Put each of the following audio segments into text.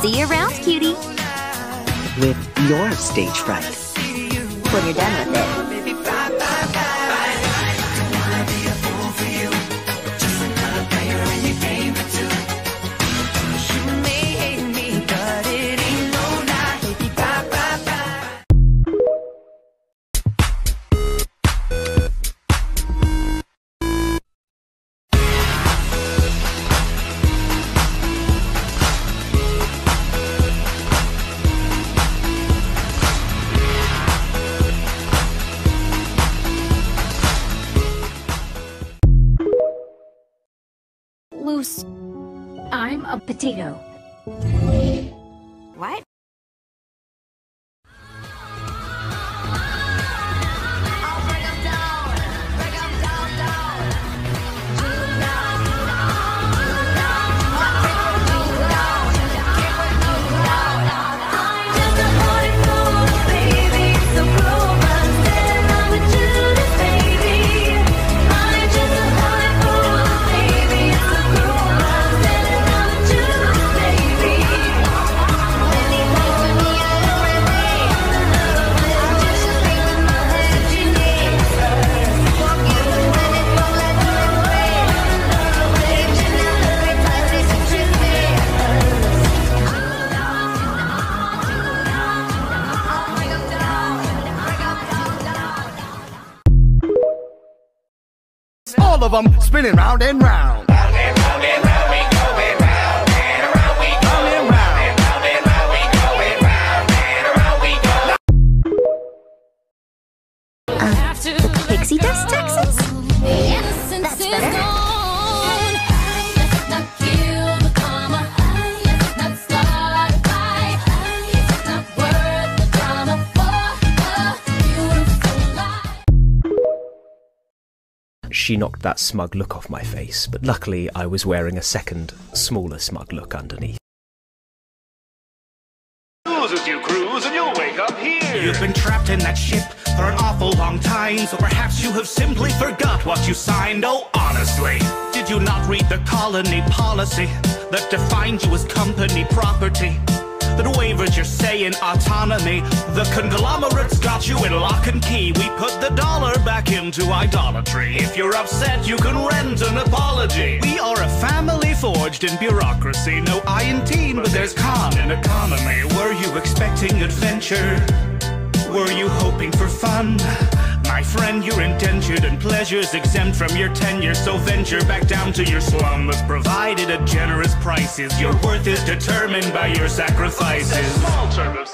See you around, cutie. With your stage fright. When you're done with it. Luz. I'm a potato. What? All of them spinning round and round. Round and round and round we going She knocked that smug look off my face, but luckily I was wearing a second, smaller smug look underneath. Cruise as you cruise and you'll wake up here. You've been trapped in that ship for an awful long time, so perhaps you have simply forgot what you signed. Oh, honestly, did you not read the colony policy that defined you as company property? That wavered your say in autonomy. The conglomerates got you in lock and key. We put the dollar back into idolatry. If you're upset, you can rent an apology. We are a family forged in bureaucracy. No I in teen, but there's con in economy. Were you expecting adventure? Were you hoping for fun? My friend, you're indentured and pleasures exempt from your tenure, so venture back down to your slum that's provided at generous prices. Your worth is determined by your sacrifices. Small term of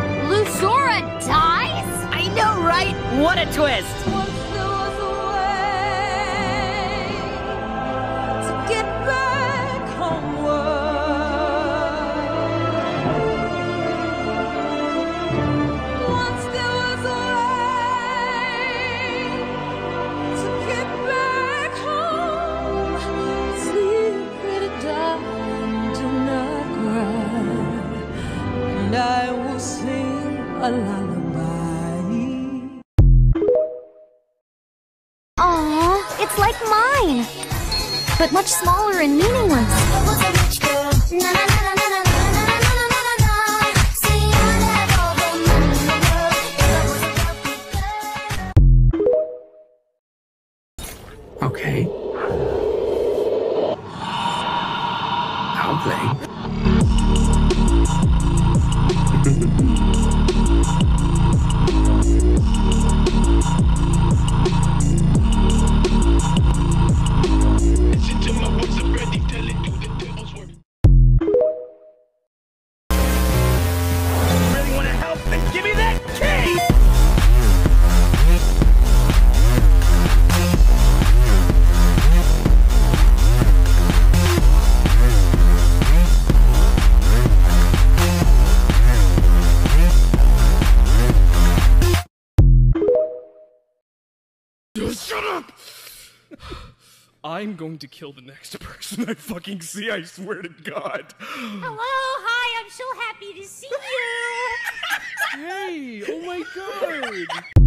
Lusora dies? I know, right? What a twist! A lullaby. Aw, it's like mine, but much smaller and meaningless. Okay. I'll play. Up! I'm going to kill the next person I fucking see, I swear to God. Hello, hi, I'm so happy to see you. Hey, oh my god!